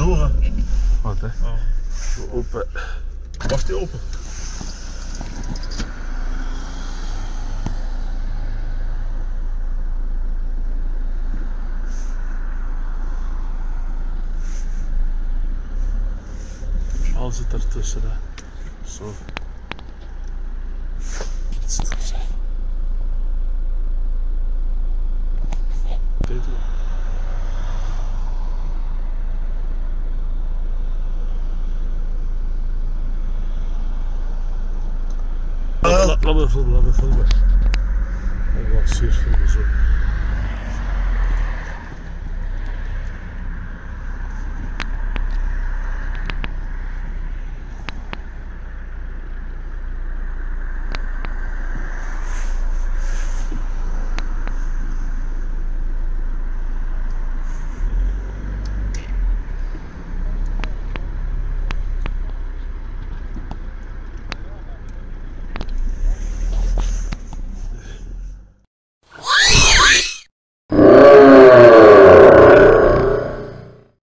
Zo open. Wacht die open. Al zit ertussen. Hè. Zo. Kalır, kalır.